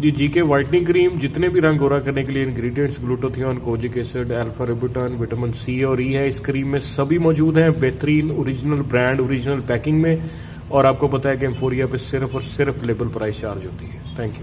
जी जी के whitening cream जितने भी रंग गोरा करने के लिए ingredients glutathione kojic acid alpha arbutin vitamin C और ई है, इस क्रीम में सभी मौजूद हैं, बेहतरीन ओरिजिनल ब्रांड ओरिजिनल पैकिंग में। और आपको पता है कि एम्फोरिया पे सिर्फ़ और सिर्फ़ लेबल प्राइस चार्ज होती है। Thank you